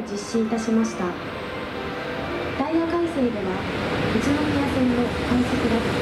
を実施いたしました。ダイヤ改正では宇都宮線の快速ロッ